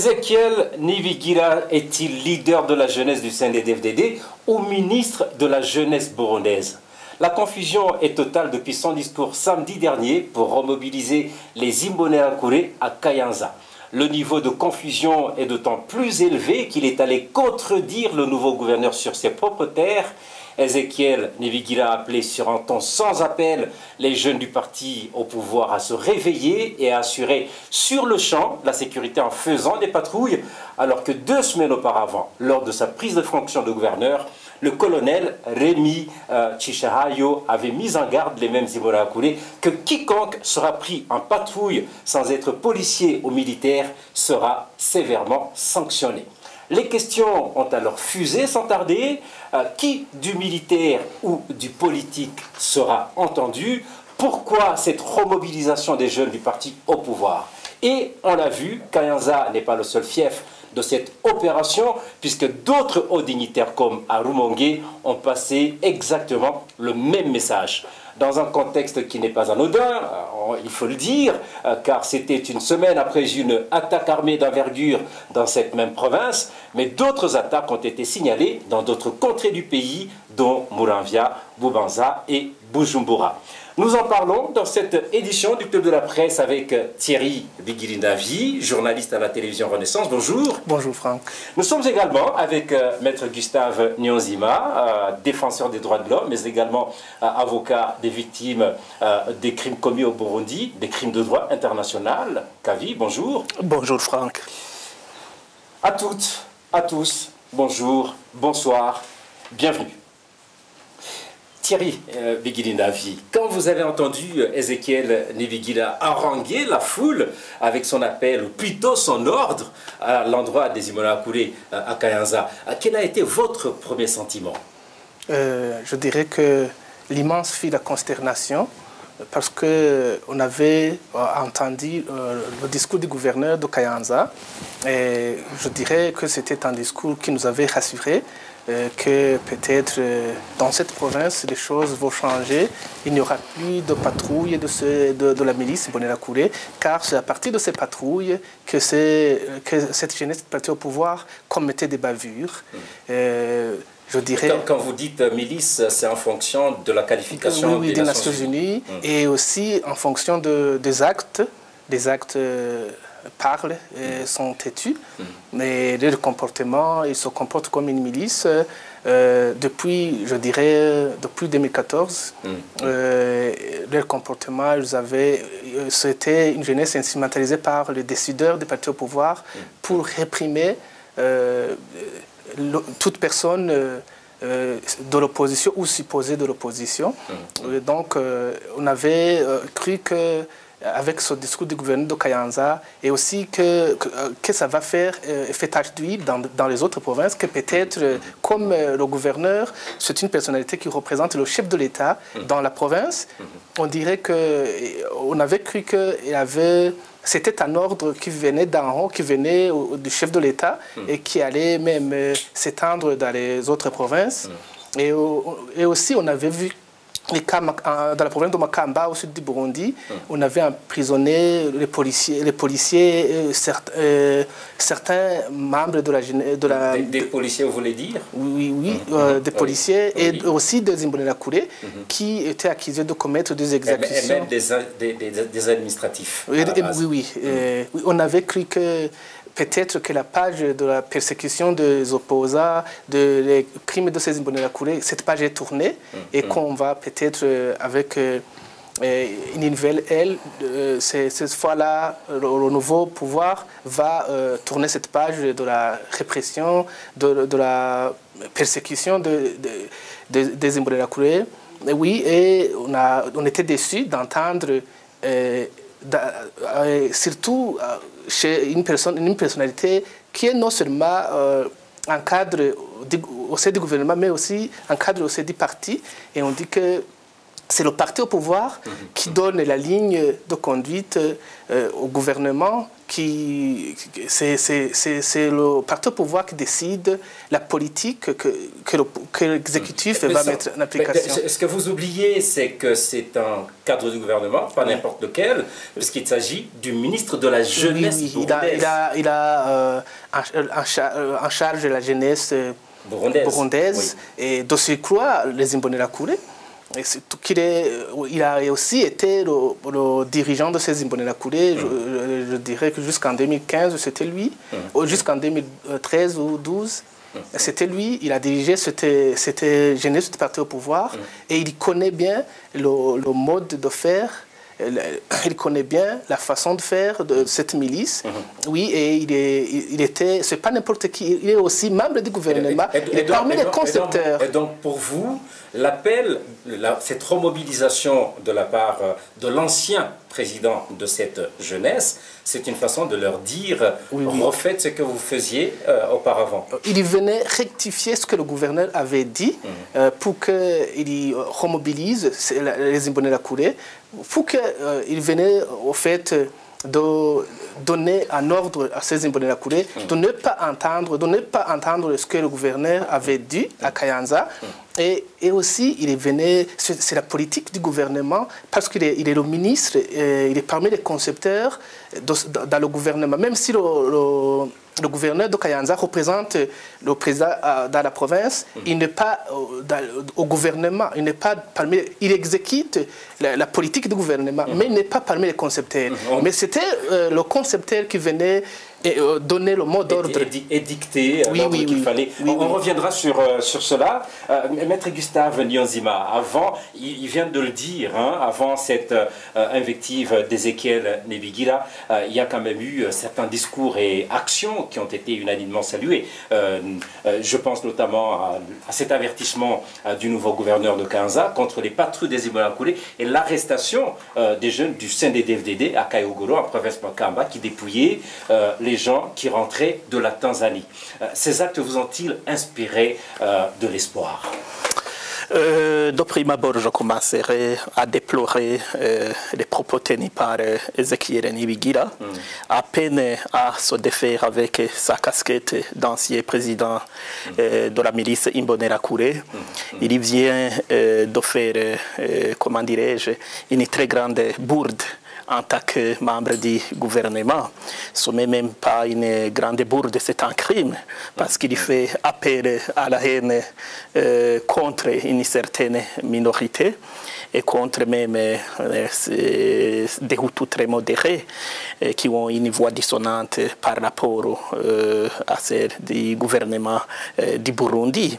Ezekiel Nivigira est-il leader de la jeunesse du CNDD-FDD ou ministre de la jeunesse burundaise? La confusion est totale depuis son discours samedi dernier pour remobiliser les Imbonerakure à Kayanza. Le niveau de confusion est d'autant plus élevé qu'il est allé contredire le nouveau gouverneur sur ses propres terres Ezekiel Nevigira a appelé sur un ton sans appel les jeunes du parti au pouvoir à se réveiller et à assurer sur le champ la sécurité en faisant des patrouilles, alors que deux semaines auparavant, lors de sa prise de fonction de gouverneur, le colonel Rémi euh, avait mis en garde les mêmes Imorakure que quiconque sera pris en patrouille sans être policier ou militaire sera sévèrement sanctionné. Les questions ont alors fusé sans tarder. Euh, qui du militaire ou du politique sera entendu? Pourquoi cette remobilisation des jeunes du parti au pouvoir? Et on l'a vu, Kayanza n'est pas le seul fief de cette opération, puisque d'autres hauts dignitaires comme Arumongue ont passé exactement le même message. Dans un contexte qui n'est pas anodin, euh, il faut le dire, euh, car c'était une semaine après une attaque armée d'envergure dans cette même province, mais d'autres attaques ont été signalées dans d'autres contrées du pays, dont Mouranvia, Boubanza et Bujumbura. Nous en parlons dans cette édition du Club de la Presse avec Thierry Biguilindavi, journaliste à la télévision Renaissance. Bonjour. Bonjour Franck. Nous sommes également avec euh, Maître Gustave Nyonzima, euh, défenseur des droits de l'homme, mais également euh, avocat des victimes des crimes commis au Burundi, des crimes de droit international. Kavi, bonjour. Bonjour Franck. À toutes, à tous, bonjour, bonsoir, bienvenue. Thierry euh, quand vous avez entendu Ezekiel Nevigila haranguer la foule avec son appel, ou plutôt son ordre, à l'endroit des Imola euh, à Kayanza, euh, quel a été votre premier sentiment? Euh, Je dirais que l'immense fut la consternation parce qu'on avait entendu le discours du gouverneur de Kayanza et je dirais que c'était un discours qui nous avait rassurés euh, que peut-être euh, dans cette province, les choses vont changer. Il n'y aura plus de patrouilles de, de, la milice Bonera-Kouré, car c'est à partir de ces patrouilles que, que cette jeunesse partie au pouvoir commettait des bavures. Hmm. Euh, je dirais... Quand, vous dites milice, c'est en fonction de la qualification des, Nations, Unies, hmm. et aussi en fonction de, des actes, des actes parlent et sont têtus, mais leur comportement, ils se comportent comme une milice. Euh, depuis, je dirais, depuis 2014, euh, leur comportement, ils avaient, euh, c'était une jeunesse instrumentalisée par les décideurs des partis au pouvoir pour réprimer toute personne de l'opposition ou supposée de l'opposition. Donc, on avait cru que avec ce discours du gouverneur de Kayanza et aussi que, que, ça va faire effet tache d'huile dans, dans, les autres provinces, que peut-être, euh, comme euh, le gouverneur, c'est une personnalité qui représente le chef de l'État dans la province, on dirait qu'on avait cru que avait c'était un ordre qui venait d'en haut, qui venait du chef de l'État et qui allait même euh, s'étendre dans les autres provinces. Et, et, aussi, on avait vu dans la province de Makamba, au sud du Burundi, hum. on avait emprisonné les policiers, les policiers euh, euh, certains membres de la... De la des, policiers, vous voulez dire? Oui, oui, hum. euh, des policiers et aussi des Imbonerakure hum. qui étaient accusés de commettre des exécutions. Et même des, des, administratifs. Oui, oui, oui. On avait cru que peut-être que la page de la persécution des opposants, des crimes de ces Imbonerakure, cette page est tournée mm, et mm. qu'on va peut-être euh, avec euh, euh, une nouvelle aile, cette fois-là, le, nouveau pouvoir va tourner cette page de la répression, de, la persécution de, des Imbonerakure. Oui, et on, a, on était déçus d'entendre surtout chez une personne, une personnalité qui est non seulement euh, un cadre au sein du gouvernement, mais aussi un cadre au sein du parti. Et on dit que c'est le parti au pouvoir qui donne la ligne de conduite euh, au gouvernement. Qui, c'est, le parti au pouvoir qui décide la politique que, que, l'exécutif va mettre en application. Ce que vous oubliez, c'est que c'est un cadre du gouvernement, pas n'importe lequel, puisqu'il s'agit du ministre de la Jeunesse. Oui, Il a, il a, il a euh, en, charge la jeunesse burundaise, et de surcroît les Imbonerakure qu'il est, il a aussi été le, dirigeant de ces Imbonerakure, je, je, dirais que jusqu'en 2015, c'était lui, mmh. jusqu'en 2013 ou 2012. Mmh. C'était lui, il a dirigé c'était c'était Jeunesse parti au pouvoir mmh. et il connaît bien le, le mode de faire il connaît bien la façon de faire de cette milice. Oui, et il, est, il était, c'est pas n'importe qui, il est aussi membre du gouvernement, il est parmi les concepteurs. Et donc, pour vous, l'appel, cette remobilisation de la part euh, de l'ancien président de cette jeunesse, c'est une façon de leur dire oui, refaites ce que vous faisiez euh, auparavant. Il venait rectifier ce que le gouverneur avait dit mhm. euh, pour qu'il remobilise les Imbonerakure, pour qu'il venait au fait de donner un ordre à ces Imbonerakure mm. de ne pas entendre, de ne pas entendre ce que le gouverneur avait dit à Kayanza. Et, et, aussi, il est venu, c'est la politique du gouvernement, parce qu'il est, il est le ministre, il est parmi les concepteurs dans le gouvernement. Même si le, le, gouverneur de Kayanza représente le président euh, dans la province, mm. il n'est pas au gouvernement, il n'est pas parmi, il exécute la, politique du gouvernement, mais il n'est pas parmi les concepteurs. Mais c'était euh, le concepteur qui venait et euh, donner le mot d'ordre. Et, dicter euh, oui, qu'il fallait. on, reviendra sur, euh, sur cela. Maître Gustave Nyonzima, avant, il, vient de le dire, hein, avant cette invective d'Ézéchiel Nebigira, il y a quand même eu certains discours et actions qui ont été unanimement salués. je pense notamment à, cet avertissement du nouveau gouverneur de Kanza contre les patrouilles des Ibolankoulé et l'arrestation des jeunes du sein des DFDD à Kayogoro, en province Makamba, qui dépouillaient les les gens qui rentraient de la Tanzanie. Euh, ces actes vous ont-ils inspiré euh, de l'espoir? Euh, de prime abord, je commencerai à déplorer les propos tenus par Ezekiel Nibigira, mm. à peine à se défaire avec sa casquette d'ancien président mm. de la milice Imbonerakure. Mm. Il vient de faire, comment dirais-je, une très grande bourde en tant que membre du gouvernement. Ce n'est même pas une grande bourde, c'est un crime, parce qu'il fait appel à la haine euh, contre une certaine minorité et contre même euh, des Hutus très modérés euh, qui ont une voix dissonante par rapport euh, à celle du gouvernement du Burundi.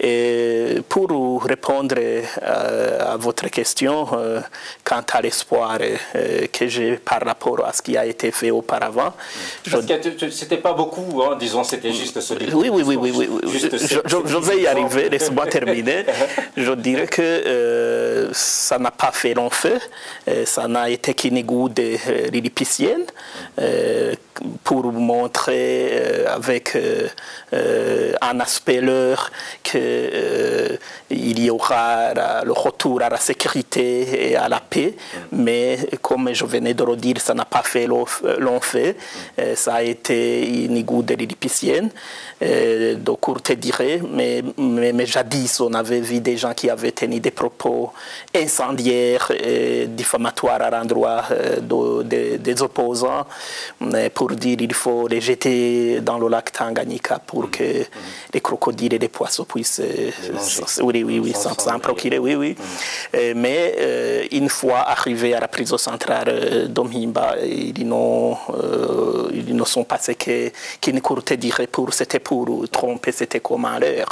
Et pour répondre à, votre question quant à l'espoir que j'ai par rapport à ce qui a été fait auparavant. Parce je... c'était pas beaucoup, hein, disons, c'était juste ce Oui, oui, oui, oui, oui. Je, je, vais y arriver, laisse-moi terminer. je dirais que ça n'a pas fait long feu, euh, ça n'a été qu'une goutte lilliputienne euh, pour montrer euh, avec un aspect leur qu'il y aura le retour à la sécurité et à la paix, mais comme je venais de le dire, ça n'a pas fait long feu, ça a été une goutte lilliputienne de courte durée, mais, mais, mais, jadis on avait vu des gens qui avaient tenu des propos incendiaires et diffamatoires à l'endroit euh, des opposants pour dire qu'il faut les jeter dans le lac Tanganyika pour mm. que mm. les crocodiles et les poissons puissent oui, oui, oui, s'en procurer, oui, oui. Mm. Mais euh, une fois arrivés à la prison centrale d'Omhimba, ils, euh, ils ne sont passés qu'une courte durée pour cette pour tromper, c'était comme à l'heure.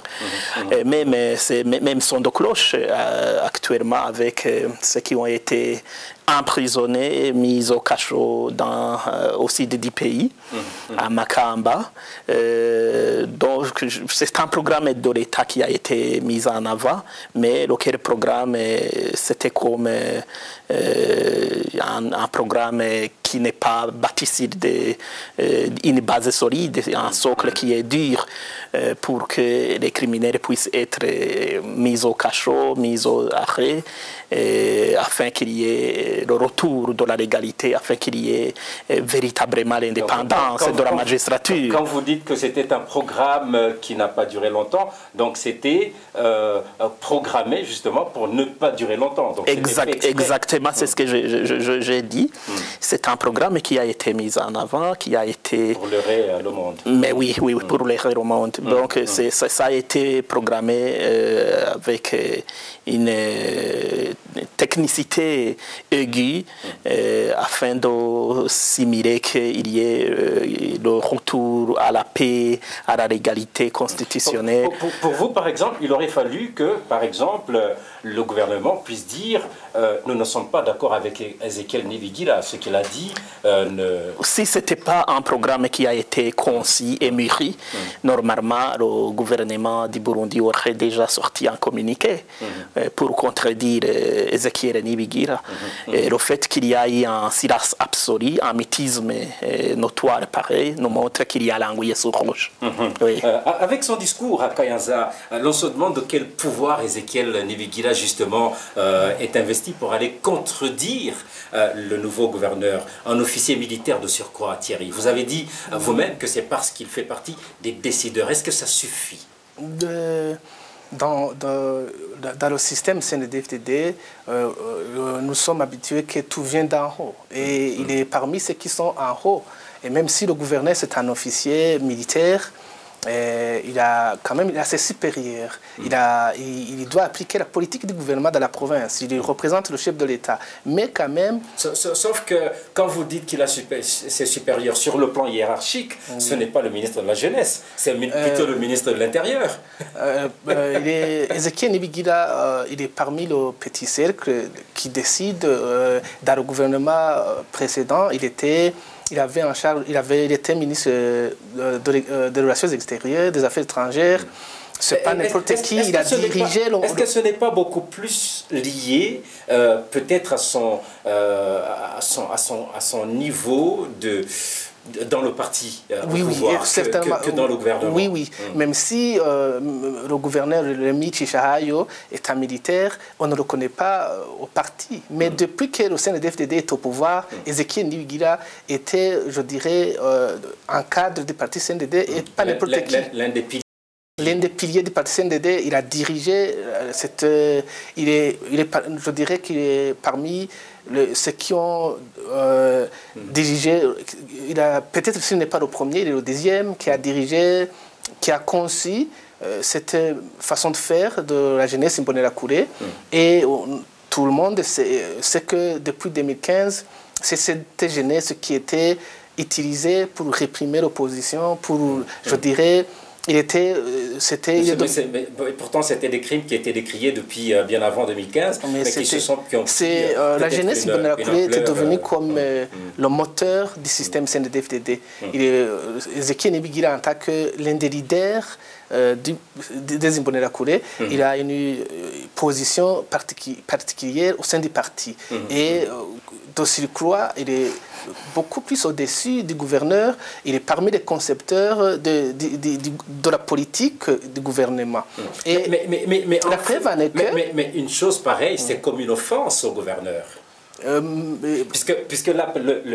Même, même son de cloche euh, actuellement avec euh, ceux qui ont été emprisonnés, mis au cachot dans euh, aussi des pays, à Makamba. donc, c'est un programme de l'État qui a été mis en avant, mais le programme, c'était comme un, un, programme qui qui n'est pas bâti sur une base solide, un socle qui est dur pour que les criminels puissent être mis au cachot, mis au arrêt, afin qu'il y ait le retour de la légalité, afin qu'il y ait véritablement l'indépendance de la magistrature. Quand vous dites que c'était un programme qui n'a pas duré longtemps, donc c'était programmé justement pour ne pas durer longtemps. Donc exactement, c'est ce que j'ai dit. Hmm. C'est un programme qui a été mis en avant, qui a été... Pour le ré le monde. Mais oui, oui, pour le ré au monde. Hmm. Donc hmm. Ça, ça, a été programmé euh, avec euh, une euh, technicité aiguë afin de simuler qu'il y ait le retour à la paix, à la légalité constitutionnelle. pour vous, par exemple, il aurait fallu que, par exemple, le gouvernement puisse dire euh, nous ne sommes pas d'accord avec Ezekiel Nivigira, ce qu'il a dit. Euh, si ce n'était pas un programme qui a été concis et mûri, mm. normalement, le gouvernement du Burundi aurait déjà sorti un communiqué mm. euh, pour contredire Ezekiel Nivigira. Mm-hmm. le fait qu'il y a eu un silence absolu, un mythisme notoire pareil, nous montre qu'il y a l'anguille sur rouge. Mm-hmm. avec son discours à Kayanza, l'on se demande de quel pouvoir Ezekiel Nivigira justement est investi pour aller contredire euh, le nouveau gouverneur, un officier militaire de surcroît, Thierry. Vous avez dit euh, vous-même que c'est parce qu'il fait partie des décideurs. Est-ce que ça suffit? Dans, dans, le système CNDFTD, euh, nous sommes habitués que tout vient d'en haut. Et il est parmi ceux qui sont en haut. Et même si le gouverneur, c'est un officier militaire, euh, il a quand même il est assez supérieur. Il, a, il, doit appliquer la politique du gouvernement de la province. Il représente le chef de l'État. Mais quand même... Sauf que quand vous dites qu'il c'est supérieur sur le plan hiérarchique, ce n'est pas le ministre de la Jeunesse, c'est plutôt euh, le ministre de l'Intérieur. Euh, il est, Ezekiel Nibigida, il est parmi le petit cercle qui décide. dans le gouvernement précédent, il était il avait en charge, il avait, il était ministre euh, euh, des Relations extérieures, des Affaires étrangères. C'est pas n'importe qui, il a dirigé. Est-ce que ce n'est pas beaucoup plus lié, euh, peut-être à son, à son, à son, à son niveau de dans le parti euh, oui, oui, certainement, que, dans le gouvernement. Oui, oui. Mm. Même si euh, le gouverneur Remy Chichahayo est un militaire, on ne le connaît pas euh, au parti. Mais mm. depuis que le CNDFDD est au pouvoir, mm. Ezekiel Niwigira était, je dirais, un cadre du parti CNDD et pas n'importe qui. L'un des piliers. L'un des piliers du parti CNDD, il a dirigé cette. il est, il est, je dirais qu'il est parmi ceux qui ont euh, dirigé, il a peut-être s'il n'est pas le premier, il est le deuxième qui a dirigé, qui a conçu euh, cette façon de faire de la jeunesse la Courée. Mm. Et tout le monde sait, que depuis 2015, c'est cette jeunesse qui était utilisée pour réprimer l'opposition, pour, je mm. dirais, il était, euh, c'était. pourtant, c'était des crimes qui étaient décriés depuis euh, bien avant 2015, mais, qui se sont. C'est euh, la jeunesse de la était devenue comme mm. le moteur du système CNDD-FDD. Mm. Il est en tant que l'un des leaders du, des Imbonerakure, mm. il a une position particulière au sein du parti. Et de surcroît, il est beaucoup plus au-dessus du gouverneur. Il est parmi les concepteurs de, de, la politique du gouvernement. Et mais, mais, mais, mais, la que... mais, une chose pareille, c'est comme une offense au gouverneur. Euh, puisque, puisque là,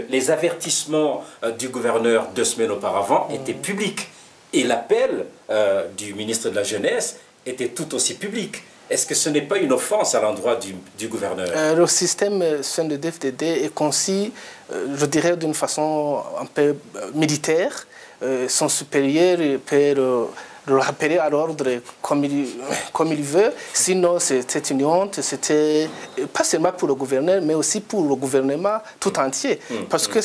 les avertissements euh, du gouverneur deux semaines auparavant mm. étaient publics. Et l'appel euh, du ministre de la Jeunesse était tout aussi public. Est-ce que ce n'est pas une offense à l'endroit du, gouverneur euh, Le système de DFDD est conçu, euh, je dirais, d'une façon un peu euh, militaire. son supérieur peut le, rappeler à l'ordre comme il, comme il veut. Sinon, c'était une honte. C'était pas seulement pour le gouverneur, mais aussi pour le gouvernement tout entier. Mmh, Parce mmh. que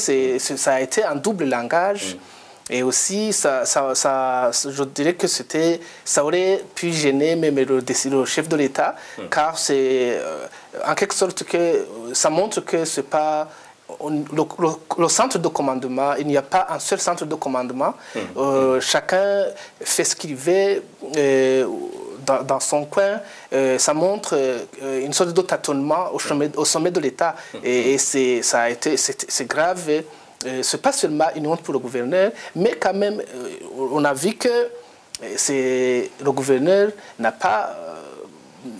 ça a été un double langage. Mmh. Et aussi, ça, ça, ça, je dirais que c'était, ça aurait pu gêner même le, le chef de l'État, hmm. car c'est euh, en quelque sorte que ça montre que c'est pas le, centre de commandement, il n'y a pas un seul centre de commandement. Hmm. Euh, chacun fait ce qu'il veut. Euh, dans, son coin, ça montre une sorte de tâtonnement au sommet, au sommet de l'État. Et, été c'est grave. C'est pas seulement une honte pour le gouverneur, mais quand même, on a vu que le gouverneur n'a pas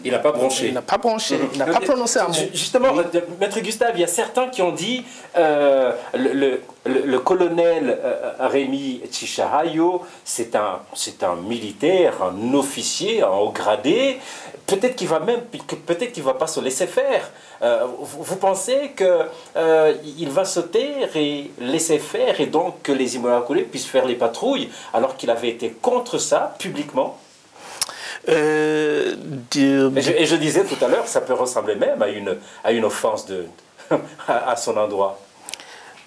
il n'a pas bronché. Il n'a pas bronché, il n'a pas prononcé un mot. Justement, Maître Gustave, il y a certains qui ont dit euh, le, le, colonel euh, Rémi Chichahayo, c'est un, un militaire, un officier, un haut gradé. Peut-être qu'il va même, peut-être qu'il va pas se laisser faire. Euh, vous, pensez qu'il va se taire et laisser faire et donc que les Imolakoules puissent faire les patrouilles alors qu'il avait été contre ça publiquement? Euh, et, je, disais tout à l'heure, ça peut ressembler même à une, à une offense de, à, son endroit.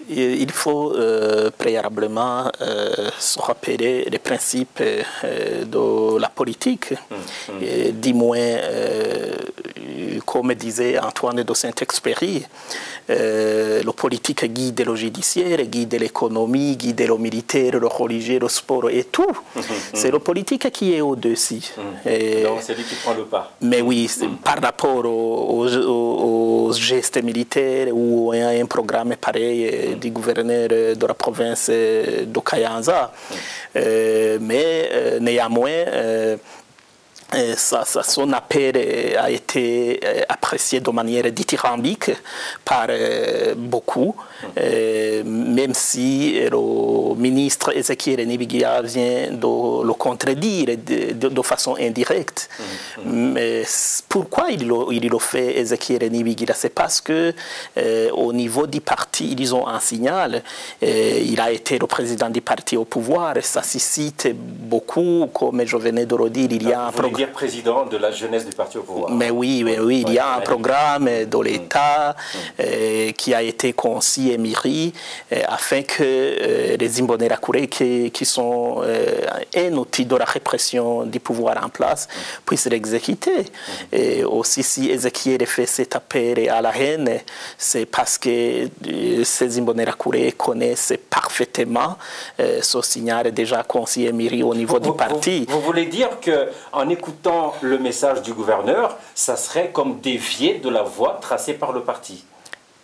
Il faut euh, préalablement euh, se rappeler les principes de la politique, mmh, mmh. du moins, comme disait Antoine de Saint-Exupéry, euh, le politique guide le judiciaire, guide l'économie, guide le militaire, le religieux, le sport et tout. Mhm, mhm. c'est le politique qui est au-dessus. Mhm. Donc c'est lui qui prend le pas. Mais oui, par rapport aux, gestes militaires ou à un programme pareil euh, du gouverneur de la province de Kayanza. Euh, mais néanmoins, son appel a été euh, apprécié de manière dithyrambique par euh, beaucoup, euh, même si le ministre Ezekiel Nibigia vient de le contredire de, façon indirecte. Mm-hmm. Mais pourquoi il, il le fait, Ezekiel Nibigia C'est parce que au niveau du parti, ils ont un signal. il a été le président du parti au pouvoir. Ça suscite beaucoup, comme je venais de le dire, il y a un programme président de la jeunesse du parti au pouvoir. Mais oui, mais oui il y a un programme de l'État mm. Mm. euh, qui a été conçu euh, afin que euh, les Imbonera qui, qui sont un outil de la répression du pouvoir en place puissent l'exécuter. Et aussi, si Ezekiel fait cet appel à la haine, c'est parce que ces Imbonera connaissent parfaitement ce signal déjà et mis au niveau du parti. Vous, vous voulez dire qu'en écoutant écoutant le message du gouverneur, ça serait comme dévier de la voie tracée par le parti?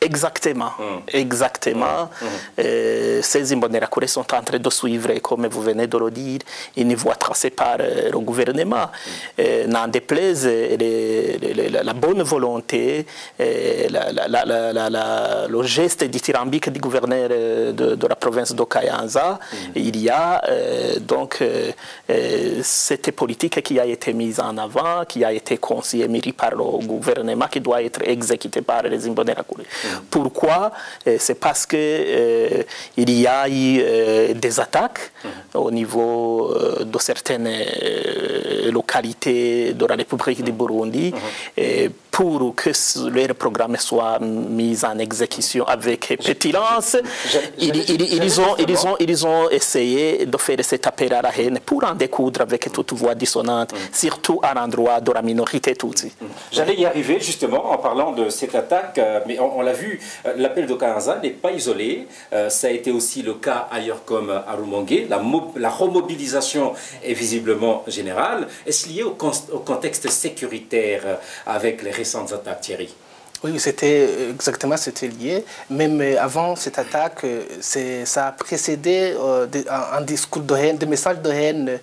Exactement, mm. exactement. Mm. Euh, ces Imbonerakure sont en train de suivre, comme vous venez de le dire, une voie tracée par euh, le gouvernement. Mm. Euh, n'en déplaise la bonne volonté, le geste dithyrambique du gouverneur de, la province d'Okayanza, il y a donc cette politique qui a été mise en avant, qui a été et par le gouvernement, qui doit être exécutée par les Imbonerakure. Pourquoi? Euh, C'est parce qu'il euh, y a eu euh, des attaques au niveau de certaines localités de la République du Burundi pour que leur programme soit mis en exécution avec pétillance. Ils, ont, essayé de faire cet appel à la haine pour en découdre avec toute voix dissonante, surtout à l'endroit de la minorité Tutsi. J'allais y arriver justement en parlant de cette attaque, mais on, l'a vu, euh, l'appel de Karanza n'est pas isolé. Euh, ça a été aussi le cas ailleurs comme à Rumongue. La, la remobilisation est visiblement générale. Est-ce lié au, au contexte sécuritaire euh, avec les attaques, Thierry oui, c'était exactement c'était lié. Même avant cette attaque, ça a précédé euh, un, discours de haine, des messages de haine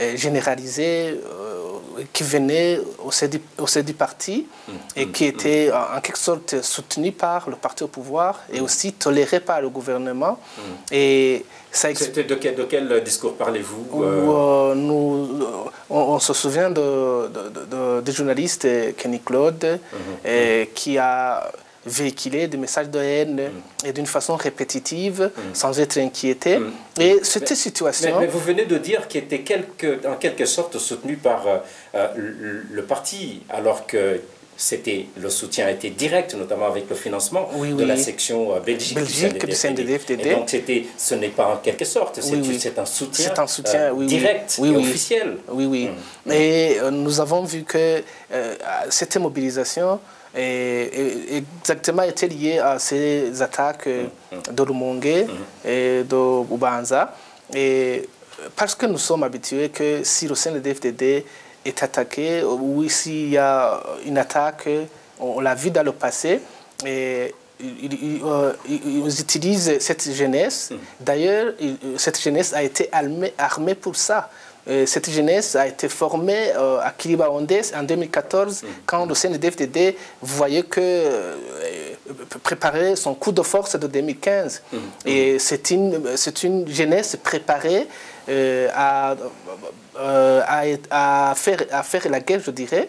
euh, généralisés euh, qui venaient au sein du, parti mm. et qui mm. étaient en quelque sorte soutenus par le parti au pouvoir et mm. aussi tolérés par le gouvernement. Et c'était de quel, de quel discours parlez-vous euh? nous, on, se souvient de, de, de, journaliste Kenny Claude mhm. qui a véhiculé des messages de haine mhm. et d'une façon répétitive mhm. sans être inquiété. Et cette situation... Mais, vous venez de dire qu'il était quelque, en quelque sorte soutenu par euh, euh, le, parti alors que c'était le soutien a été direct, notamment avec le financement de la section euh, Belgique, du CNDD-FDD. Et donc ce n'est pas en quelque sorte, c'est un soutien, un soutien euh, direct et officiel. Oui, oui. Mm. euh, nous avons vu que cette mobilisation est, exactement été liée à ces attaques mm, mm. de Rumongue et de Ubanza. Et parce que nous sommes habitués que si le CNDD-FDD est attaqué, ou s'il y a une attaque, on, l'a vu dans le passé. Et ils, utilisent cette jeunesse. Mm. D'ailleurs, cette jeunesse a été armée pour ça. Euh, cette jeunesse a été formée euh, à Kiribaonde en 2014 mm. quand le CNDFDD voyait que euh, préparer son coup de force de 2015. Mm. Et c'est une, une jeunesse préparée à, à, faire, à faire la guerre, je dirais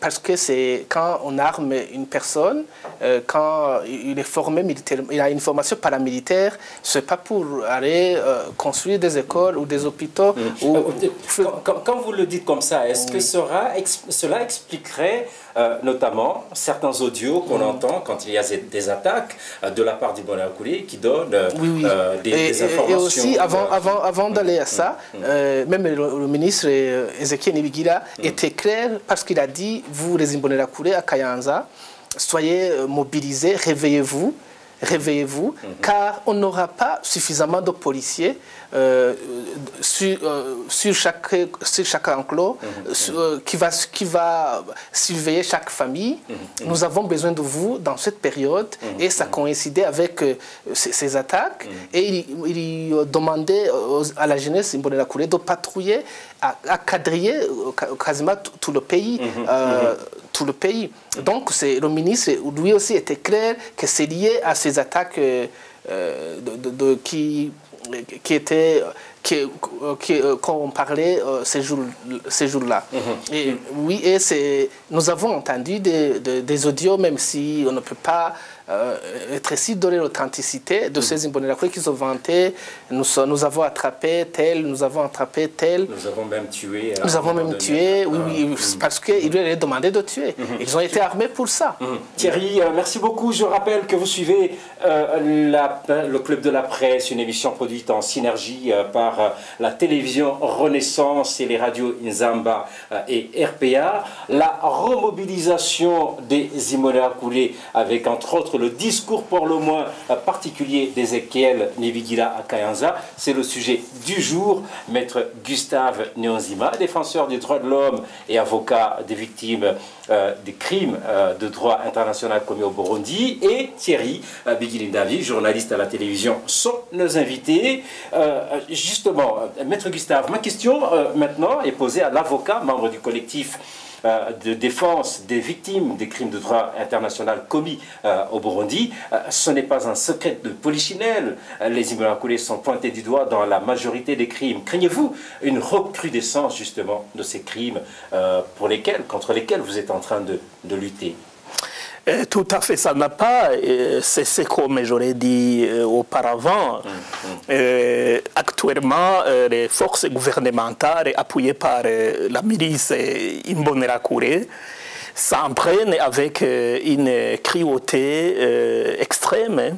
parce que c'est quand on arme une personne, euh, quand il est formé militaire, il a une formation paramilitaire, ce n'est pas pour aller euh, construire des écoles ou des hôpitaux. Mm. Ou... Euh, quand, vous le dites comme ça, est-ce que cela expliquerait notamment certains audios qu'on mm. entend quand il y a des attaques de la part du Bonakouli qui donnent des, informations Et aussi, avant, avant, avant mm. d'aller à ça, même le, ministre Ezekiel Nibigira était clair parce qu'il a dit vous les Imbonerakure à Kayanza, soyez euh, mobilisés, réveillez-vous, réveillez-vous, mhm. car on n'aura pas suffisamment de policiers euh, sur, euh, sur, chaque, sur chaque enclos mhm. qui, va, qui va surveiller chaque famille. Mhm. Nous avons besoin de vous dans cette période. Et ça coïncidait avec ces, attaques. Et il, demandait à la jeunesse Imbonerakure de patrouiller, à, à quadriller quasiment tout le pays tout le pays. Donc le ministre, lui aussi, était clair que c'est lié à ces attaques euh, de, qui, qui, qui, euh, quand on parlait euh, ces jours-là. Ces jours -là. Mm-hmm. Et oui, et nous avons entendu des, des, audios, même si on ne peut pas euh, être ici donner l'authenticité de mm. ces Imbonerakure qui ont vanté. Nous, nous avons attrapé tel, nous avons attrapé tel. Nous avons même tué. Nous avons même tué, oui, oui, mm. parce qu'ils lui avaient demandé de tuer. Mm-hmm. Ils ont été armés pour ça. Mm-hmm. Thierry, merci beaucoup. Je rappelle que vous suivez la, le Club de la Presse, une émission produite en synergie par euh, la télévision Renaissance et les radios Inzamba euh, et RPA. La remobilisation des coulés avec entre autres le discours pour le moins euh, particulier d'Ezekiel Nebigila à Kayanza, c'est le sujet du jour. Maître Gustave Nyonzima, défenseur des droits de l'homme et avocat des victimes des crimes de droit international commis au Burundi, et Thierry Bigilindavi, journaliste à la télévision, sont nos invités. Justement, Maître Gustave, ma question euh, maintenant est posée à l'avocat, membre du collectif euh, de défense des victimes des crimes de droit international commis euh, au Burundi. ce n'est pas un secret de polichinelle. Les Imbonerakure sont pointés du doigt dans la majorité des crimes. Craignez-vous une recrudescence justement de ces crimes pour lesquels, contre lesquels vous êtes en train de lutter? Euh, tout à fait, ça n'a pas euh, cessé comme j'aurais dit euh, auparavant. Mm, mm. actuellement, les forces gouvernementales appuyées par la milice Imbonerakure s'en prennent avec euh, une cruauté euh, extrême hein,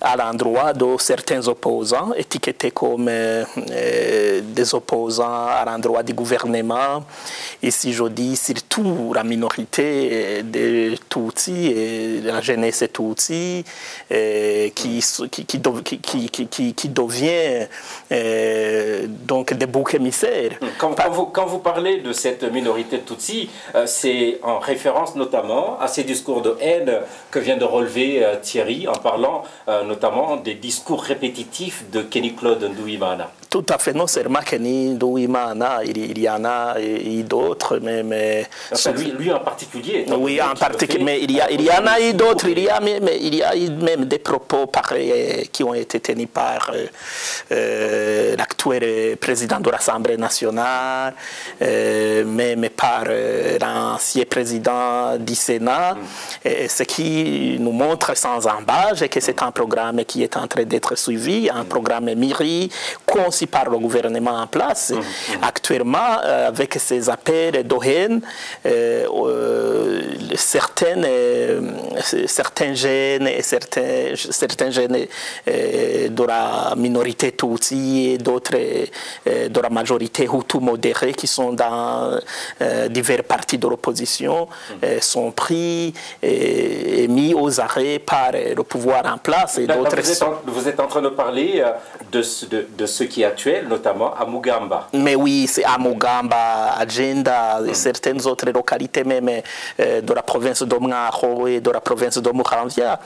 à l'endroit de certains opposants, étiquetés comme euh, des opposants à l'endroit du gouvernement. Ici, je dis surtout la minorité des Tutsis, et la jeunesse Tutsi, qui, qui, qui, qui, devient donc des boucs émissaires. Quand, vous, quand vous parlez de cette minorité Tutsi, c'est en référence notamment à ces discours de haine que vient de relever euh, Thierry en parlant euh, notamment des discours répétitifs de Kenny Claude Ndouimana. Tout à fait, non seulement Kenny Ndouimana, il, y en a et, d'autres, mais... mais lui, lui, en particulier. Oui, en particulier, mais il y, a, il y en a eu d'autres, il, y a, mais, il y a eu même des propos pareils qui ont été tenus par euh, l'actuel président de l'Assemblée nationale, mais par l'ancien président du Sénat, ce qui nous montre sans embâche que c'est un programme qui est en train d'être suivi, un programme MIRI conçu par le gouvernement en place. Actuellement, euh, avec ces appels d'OHN, euh, euh, certaines, certains jeunes et certains, certains jeunes de la minorité Tutsi et d'autres de la majorité Hutu modérée qui sont dans divers partis de l'opposition sont pris et, mis aux arrêts par le pouvoir en place. Et d'autres vous, êtes en train de parler de, de, de, ce qui est actuel, notamment à Mugamba. Mais oui, c'est à Mugamba, à Djenda et certaines autres localités même de la province d'Omngaro et de la province de Mukaranvia.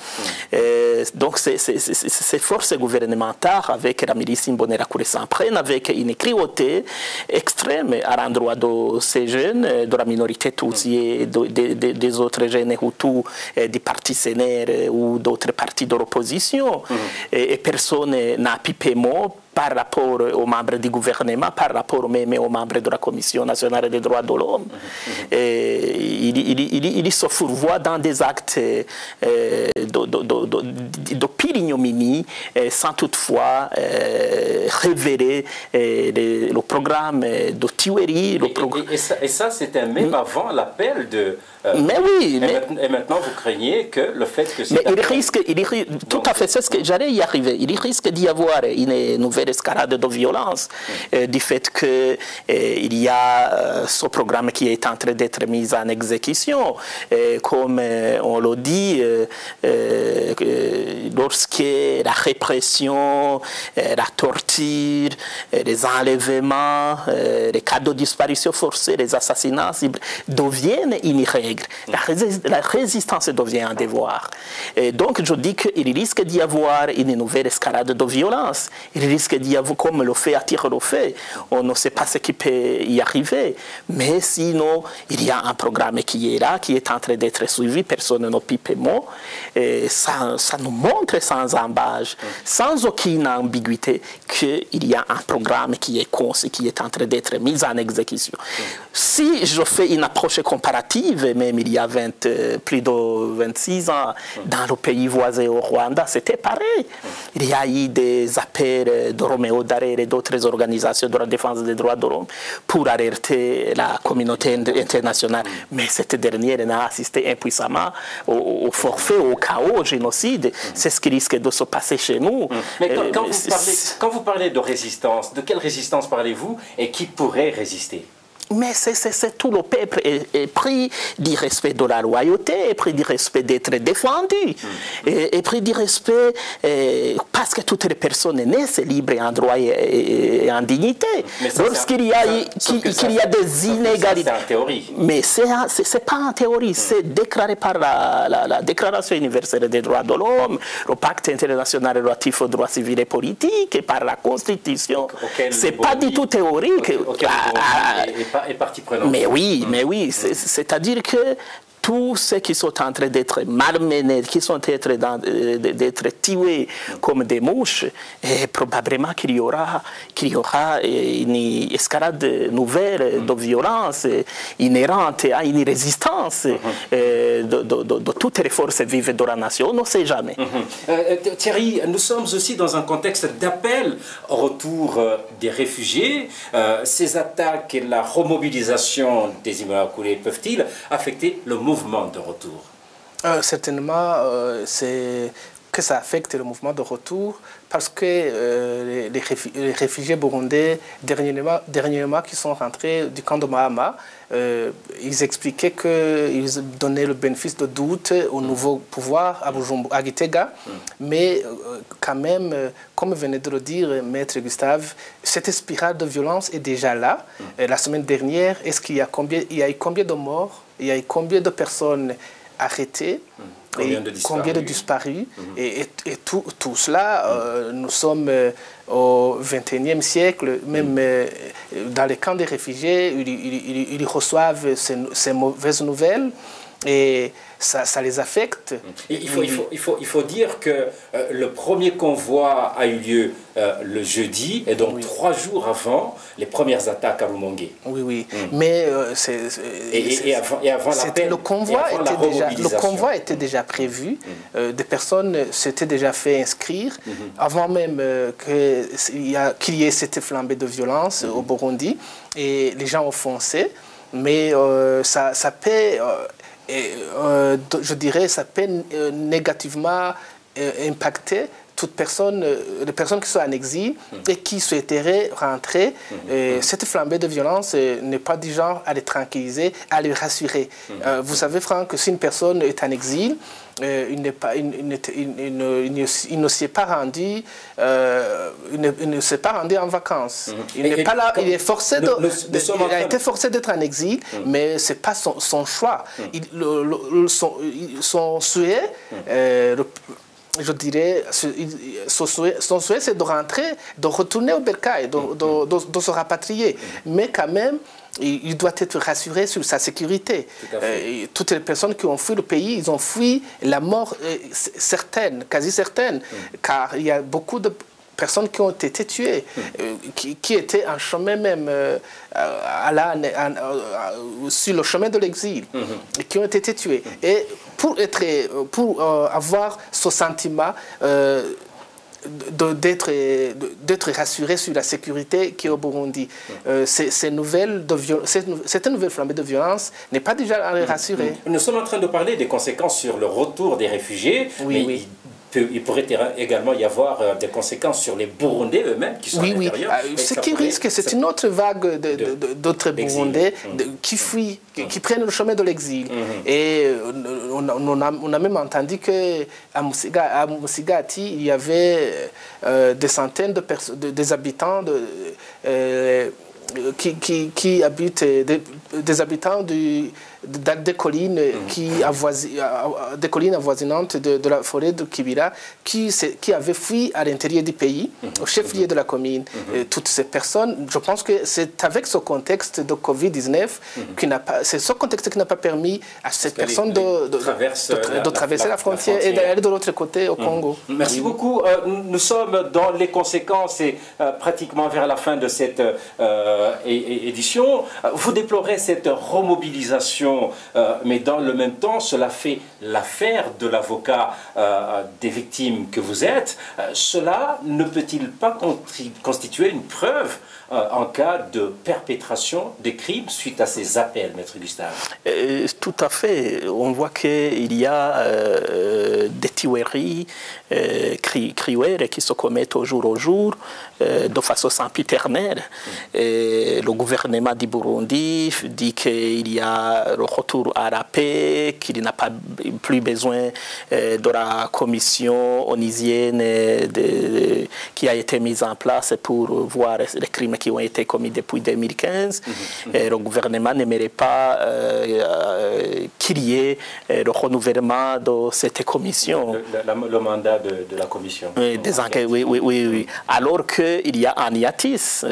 donc ces forces gouvernementales avec la milice Imbonerakure s'en prennent avec une cruauté extrême à l'endroit de ces jeunes, de la minorité Tutsi et des autres jeunes Hutus des partis sénères ou d'autres partis de l'opposition. Mm-hmm. Et, personne n'a pipé mot par rapport aux membres du gouvernement, par rapport même aux membres de la Commission nationale des droits de l'homme. Il, il, il, se fourvoie dans des actes euh, de, pire ignominie sans toutefois euh, révéler euh, le, programme de tuerie. et, ça, c'était même hmm? avant l'appel de... mais oui. Et, Maintenant, vous craignez que le fait que... Mais il risque, il tout à fait, c'est ce que j'allais y arriver. Il risque d'y avoir une nouvelle escarade de violence euh, du fait qu'il euh, y a euh, ce programme qui est en train d'être mis en exécution. comme on le dit, lorsque la répression, la torture, les enlèvements, les cas de disparition forcée, les assassinats deviennent une règle. La, résistance devient un devoir. Donc je dis qu'il risque d'y avoir une nouvelle escalade de violence. Il risque d'y avoir, comme le fait attire le fait, on ne sait pas ce qui peut y arriver. Mais sinon, il y a un programme qui est là, qui est en train d'être suivi, personne ne pipe mot. Ça, nous montre sans embâche, sans aucune ambiguïté, qu'il y a un programme qui est conçu, qui est en train d'être mis en exécution. Si je fais une approche comparative, même il y a 20, euh, plus de 26 ans, dans le pays voisin au Rwanda, c'était pareil. Il y a eu des appels de Roméo Darer et d'autres organisations de la défense des droits de l'homme pour alerter la communauté internationale. Mais cette dernière n'a assisté impuissamment au, forfait, au chaos, au génocide. C'est ce qui risque de se passer chez nous. Mais quand, euh, vous parlez, quand vous parlez de résistance, de quelle résistance parlez-vous et qui pourrait résister? Mais c'est tout le peuple est, pris du respect de la loyauté, est pris du respect d'être défendu, mm. et, pris du respect parce que toutes les personnes naissent libres en droit et, en dignité. Lorsqu'il y, a, qu'il y a des inégalités. C'est en théorie. Mais ce n'est pas en théorie, mm. c'est déclaré par la, Déclaration universelle des droits de l'homme, le pacte international relatif aux droits civils et politiques, et par la Constitution. Ce n'est pas du tout théorique. Mais oui, mais oui, c'est-à-dire que tous ceux qui sont en train d'être malmenés, qui sont en train euh, d'être tués comme des mouches, et probablement qu'il y aura, y aura une escalade nouvelle de violence inhérente à une résistance euh, de, toutes les forces vives de la nation. On ne sait jamais. Mhm. Euh, Thierry, nous sommes aussi dans un contexte d'appel au retour des réfugiés. ces attaques et la remobilisation des Immaculés peuvent-ils affecter le mouvement de retour euh, Certainement, euh, c'est que ça affecte le mouvement de retour parce que euh, les, réfugiés burundais, dernièrement, dernièrement, qui sont rentrés du camp de Mahama, ils expliquaient qu'ils donnaient le bénéfice de doute au nouveau pouvoir à, à Gitega. Mais quand même, comme venait de le dire Maître Gustave, cette spirale de violence est déjà là. la semaine dernière, est-ce qu'il y a combien, il y a eu combien de morts il y a combien de personnes arrêtées Combien de disparus, combien de disparus mhm. Et, tout, tout, cela, euh, nous sommes euh, au XXIe siècle, même mhm. euh, dans les camps des réfugiés, ils, reçoivent ces, mauvaises nouvelles et ça, les affecte. Il faut, il faut, il faut, il faut dire que euh, le premier convoi a eu lieu euh, le jeudi, et donc trois jours avant les premières attaques à Rumongue. Oui, oui. Mm. Mais euh, c'est. Et, avant, et avant le convoi, était déjà, le convoi était déjà prévu. Mm. des personnes s'étaient déjà fait inscrire mm-hmm. avant même qu'il y, ait cette flambée de violence au mm-hmm. Burundi. Et les gens ont foncé. Mais ça, ça paie et, euh, je dirais, ça peut euh, négativement euh, impacter toute personne, les personnes qui sont en exil et qui souhaiteraient rentrer. cette flambée de violence n'est pas du genre à les tranquilliser, à les rassurer. vous savez, Franck, que si une personne est en exil, euh, il, pas, il, il, ne s'est pas rendu, euh, il, ne, s'est pas rendu en vacances. Mhm. Il n'est pas là, il est forcé de, il a été forcé d'être en exil, mhm. mais c'est pas son, son choix. Mhm. son, son, souhait, euh, je dirais, son souhait, son souhait c'est de rentrer, de retourner au Bercail, de, de, de, se rapatrier. Mais quand même, il doit être rassuré sur sa sécurité. Euh, toutes les personnes qui ont fui le pays, ils ont fui la mort euh, certaine, quasi certaine, mm. car il y a beaucoup de personnes qui ont été tuées, mm. euh, qui, étaient en chemin même à la, sur le chemin de l'exil, et qui ont été tuées. Mm. Et pour, être, pour avoir ce sentiment, d'être rassuré sur la sécurité qui est au Burundi. Euh, ces, nouvelles de cette nouvelle flambée de violence n'est pas déjà rassurée. Nous sommes en train de parler des conséquences sur le retour des réfugiés. Oui, oui il pourrait également y avoir euh, des conséquences sur les Burundais eux-mêmes qui sont oui, à l'intérieur. Oui, euh, ce qui risque, c'est une autre vague d'autres Burundais mmh. qui fuient, qui, prennent le chemin de l'exil. Mmh. Et euh, on, a, même entendu qu'à Musigati, il y avait des centaines de personnes, des habitants de, qui, qui, qui, habitent, des, des habitants du des collines, mhm. qui des collines avoisinantes de, la forêt de Kibira qui, qui avaient fui à l'intérieur du pays, mhm. au chef-lieu de la commune. Mhm. toutes ces personnes, je pense que c'est avec ce contexte de Covid-19, c'est ce contexte qui n'a pas permis à ces personnes de, de, traverser la, frontière, et d'aller de l'autre côté au Congo. Merci beaucoup. Euh, nous sommes dans les conséquences et euh, pratiquement vers la fin de cette euh, édition. Vous déplorez cette remobilisation euh, mais dans le même temps, cela fait l'affaire de l'avocat euh, des victimes que vous êtes. Euh, cela ne peut-il pas constituer une preuve en cas de perpétration des crimes suite à ces appels, Maître Gustave Tout à fait. On voit qu'il y a des tueries, qui se commettent au jour au jour de façon sempiternelle. le gouvernement du Burundi dit qu'il y a le retour à la paix, qu'il n'a pas plus besoin euh, de la commission onisienne de, qui a été mise en place pour voir les crimes qui ont été commis depuis 2015. Mhm, le gouvernement n'aimerait pas euh, euh, qu'il y ait le renouvellement de cette commission. Le, mandat de, la commission. Oui, des enquêtes, oui, oui, oui, Alors qu'il y a un hiatus,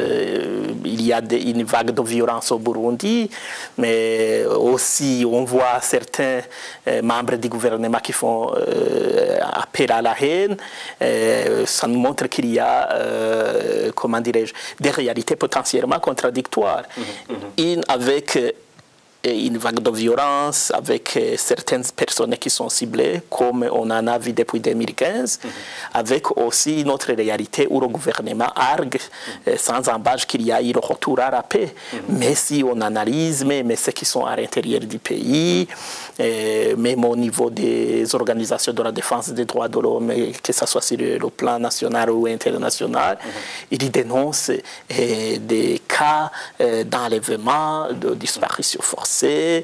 il y a une vague de violence au Burundi, mais aussi on voit certains euh, membres du gouvernement qui font euh, appel à la haine, euh, ça nous montre qu'il y a, comment dirais-je, des réalités potentiellement contradictoires. Mmh, mmh. Une avec une vague de violence avec euh, certaines personnes qui sont ciblées, comme on en a vu depuis 2015, mhm. avec aussi une autre réalité où le gouvernement argue euh, sans embâche qu'il y a eu le retour à la paix. Mais si on analyse même ceux qui sont à l'intérieur du pays, euh, même au niveau des organisations de la défense des droits de l'homme, que ce soit sur le, plan national ou international, ils dénoncent des cas d'enlèvement, de disparition forcée euh,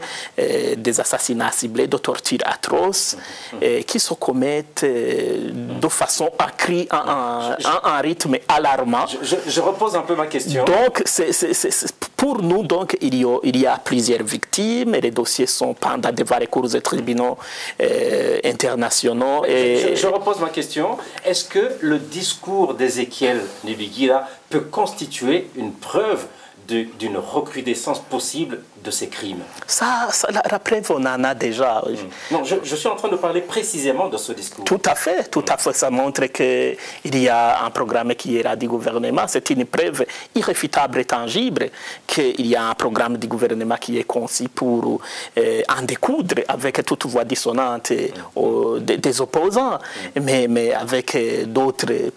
des assassinats ciblés, de tortures atroces euh, qui se commettent euh, de façon accrue, en, un rythme alarmant. Je, repose un peu ma question. Donc, pour nous, donc, il y, a, il y, a, plusieurs victimes et les dossiers sont pendant devant les cours et tribunaux internationaux. Et... Je, repose ma question. Est-ce que le discours d'Ézéchiel Nibigira peut constituer une preuve d'une recrudescence possible de ces crimes Ça, la, preuve, on en a déjà. Hmm. Non, je, suis en train de parler précisément de ce discours. Tout à fait, tout à fait. Ça montre qu'il y a un programme qui est là du gouvernement. C'est une preuve irréfutable et tangible qu'il y a un programme du gouvernement qui est conçu pour euh, en découdre avec toute voix dissonante hmm. des, opposants, hmm. mais, mais avec euh, d'autres euh,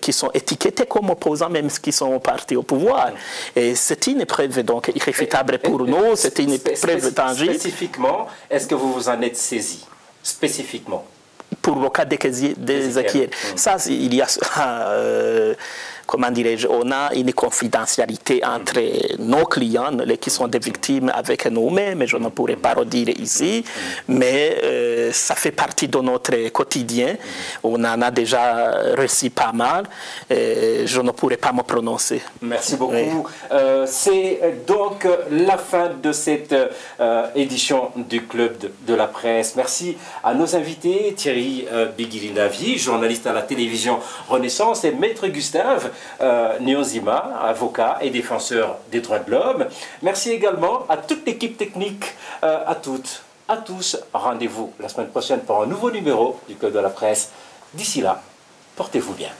qui sont étiquetés comme opposants, même qui sont partis au pouvoir. Et c'est une preuve donc irréfutable pour nous, c'est une preuve tangible. Spécifiquement, est-ce que vous vous en êtes saisi Spécifiquement? Pour le cas d'Ezekiel. Ça, il y a comment dirais-je, on a une confidentialité entre nos clients, les qui sont des victimes, avec nous-mêmes, je ne pourrais pas le dire ici, mais euh, ça fait partie de notre quotidien. On en a déjà reçu pas mal. je ne pourrais pas me prononcer. Merci beaucoup. Euh, c'est donc la fin de cette euh, édition du Club de, la presse. Merci à nos invités, Thierry Bigilinavi, journaliste à la télévision Renaissance, et Maître Gustave euh, Nyonzima, avocat et défenseur des droits de l'homme. Merci également à toute l'équipe technique, euh, à toutes, à tous. Rendez-vous la semaine prochaine pour un nouveau numéro du Code de la presse. D'ici là, portez-vous bien.